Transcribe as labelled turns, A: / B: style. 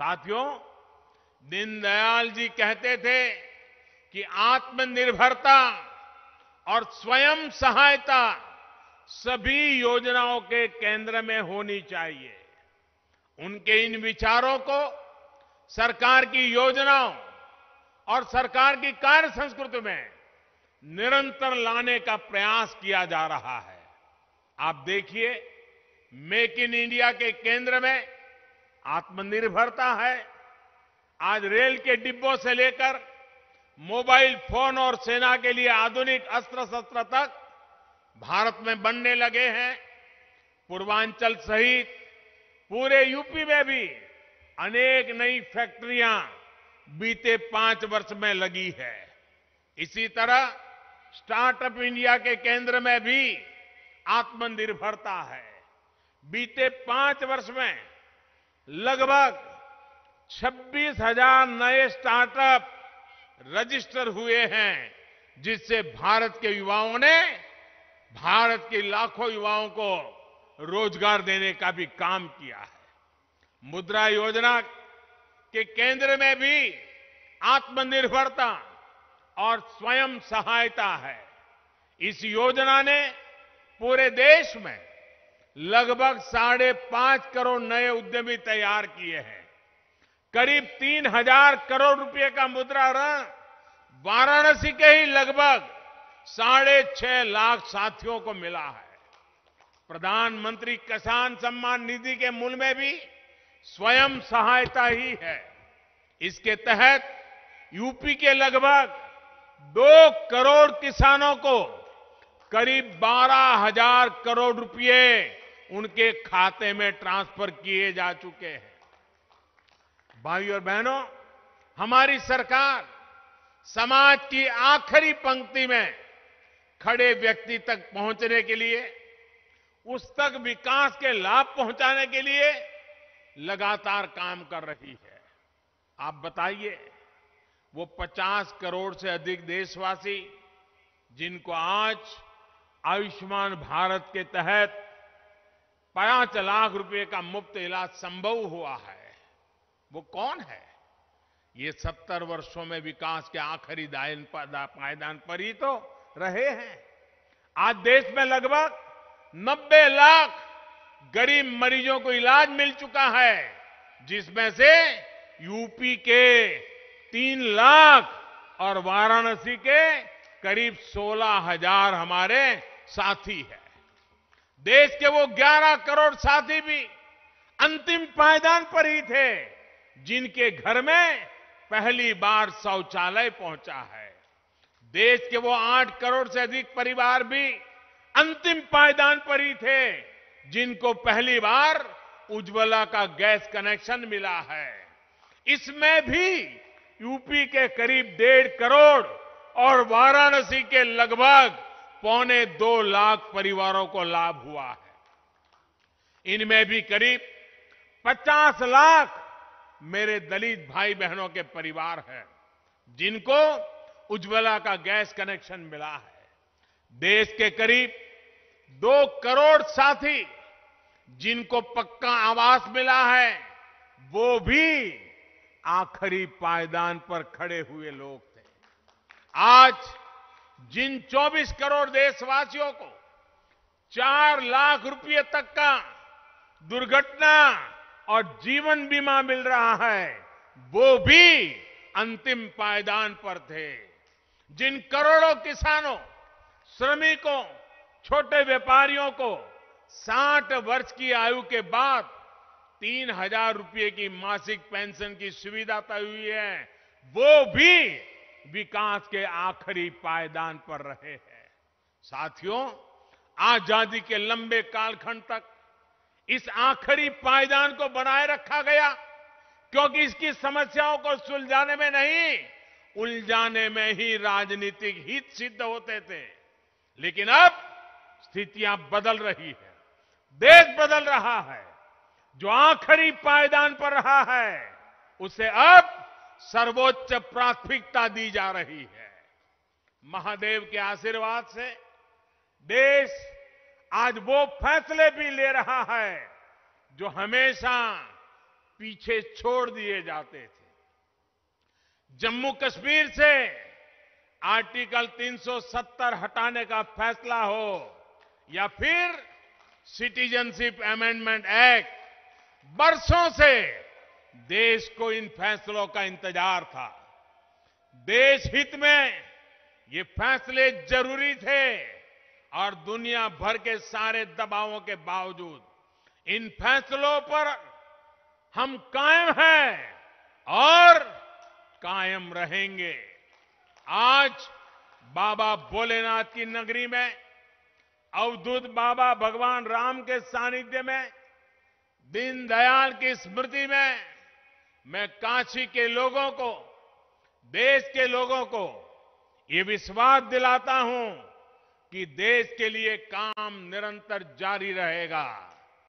A: साथियों, दीनदयाल जी कहते थे कि आत्मनिर्भरता और स्वयं सहायता सभी योजनाओं के केंद्र में होनी चाहिए। उनके इन विचारों को सरकार की योजनाओं और सरकार की कार्य संस्कृति में निरंतर लाने का प्रयास किया जा रहा है। आप देखिए, मेक इन इंडिया के केंद्र में आत्मनिर्भरता है। आज रेल के डिब्बों से लेकर मोबाइल फ़ोन और सेना के लिए आधुनिक अस्त्र शस्त्र तक भारत में बनने लगे हैं। पूर्वांचल सहित पूरे यूपी में भी अनेक नई फैक्ट्रियाँ बीते पाँच वर्ष में लगी है। इसी तरह स्टार्टअप इंडिया के केंद्र में भी आत्मनिर्भरता है। बीते पाँच वर्ष में लगभग छब्बीस हज़ार नए स्टार्टअप रजिस्टर हुए हैं, जिससे भारत के युवाओं ने, भारत के लाखों युवाओं को रोज़गार देने का भी काम किया है। मुद्रा योजना के केंद्र में भी आत्मनिर्भरता और स्वयं सहायता है। इस योजना ने पूरे देश में लगभग साढ़े पाँच करोड़ नए उद्यमी तैयार किए हैं। करीब तीन हज़ार करोड़ रुपए का मुद्रा ऋण वाराणसी के ही लगभग साढ़े छह लाख साथियों को मिला है। प्रधानमंत्री किसान सम्मान निधि के मूल में भी स्वयं सहायता ही है। इसके तहत यूपी के लगभग दो करोड़ किसानों को करीब बारह हज़ार करोड़ रुपए उनके खाते में ट्रांसफ़र किए जा चुके हैं। भाइयों और बहनों, हमारी सरकार समाज की आखिरी पंक्ति में खड़े व्यक्ति तक पहुँचने के लिए, उस तक विकास के लाभ पहुँचाने के लिए लगातार काम कर रही है। आप बताइए, वो 50 करोड़ से अधिक देशवासी, जिनको आज आयुष्मान भारत के तहत पाँच लाख रुपए का मुफ़्त इलाज संभव हुआ है। वो कौन है? ये सत्तर वर्षों में विकास के आखिरी पायदान पर ही तो रहे हैं। आज देश में लगभग 90 लाख गरीब मरीजों को इलाज मिल चुका है, जिसमें से यूपी के तीन लाख और वाराणसी के करीब सोलह हज़ार हमारे साथी हैं। देश के वो 11 करोड़ साथी भी अंतिम पायदान पर ही थे, जिनके घर में पहली बार शौचालय पहुँचा है। देश के वो आठ करोड़ से अधिक परिवार भी अंतिम पायदान पर ही थे, जिनको पहली बार उज्ज्वला का गैस कनेक्शन मिला है। इसमें भी यूपी के करीब डेढ़ करोड़ और वाराणसी के लगभग पौने दो लाख परिवारों को लाभ हुआ है। इनमें भी करीब 50 लाख मेरे दलित भाई बहनों के परिवार हैं, जिनको उज्ज्वला का गैस कनेक्शन मिला है। देश के करीब दो करोड़ साथी जिनको पक्का आवास मिला है, वो भी आखिरी पायदान पर खड़े हुए लोग थे। आज जिन 24 करोड़ देशवासियों को चार लाख रुपए तक का दुर्घटना और जीवन बीमा मिल रहा है, वो भी अंतिम पायदान पर थे। जिन करोड़ों किसानों, श्रमिकों, छोटे व्यापारियों को 60 वर्ष की आयु के बाद तीन हज़ार रुपये की मासिक पेंशन की सुविधा तय हुई है, वो भी विकास के आखिरी पायदान पर रहे हैं। साथियों, आज़ादी के लंबे कालखंड तक इस आखिरी पायदान को बनाए रखा गया, क्योंकि इसकी समस्याओं को सुलझाने में नहीं, उलझाने में ही राजनीतिक हित सिद्ध होते थे। लेकिन अब स्थितियाँ बदल रही है। देश बदल रहा है। जो आखिरी पायदान पर रहा है, उसे अब सर्वोच्च प्राथमिकता दी जा रही है। महादेव के आशीर्वाद से देश आज वो फैसले भी ले रहा है जो हमेशा पीछे छोड़ दिए जाते थे। जम्मू कश्मीर से आर्टिकल 370 हटाने का फैसला हो या फिर सिटीजनशिप अमेंडमेंट एक्ट, बरसों से देश को इन फैसलों का इंतज़ार था। देश हित में ये फैसले ज़रूरी थे और दुनिया भर के सारे दबावों के बावजूद इन फैसलों पर हम कायम हैं और कायम रहेंगे। आज बाबा भोलेनाथ की नगरी में, अवधूत बाबा भगवान राम के सानिध्य में, दीनदयाल की स्मृति में मैं काशी के लोगों को, देश के लोगों को ये विश्वास दिलाता हूँ कि देश के लिए काम निरंतर जारी रहेगा।